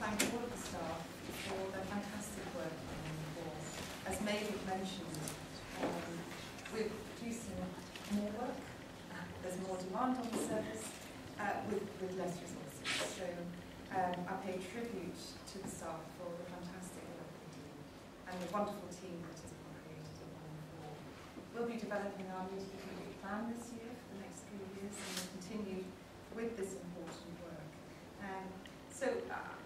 thank all of the staff for their fantastic work on the board. As Maeve mentioned, um, we're producing more work, there's more demand on the service uh, with, with less resources. So um, I pay tribute to the staff for the fantastic work they do and the wonderful team that has been created at One We'll be developing our new strategic plan this year for the next three years and we'll continue with this important work. Um, so uh,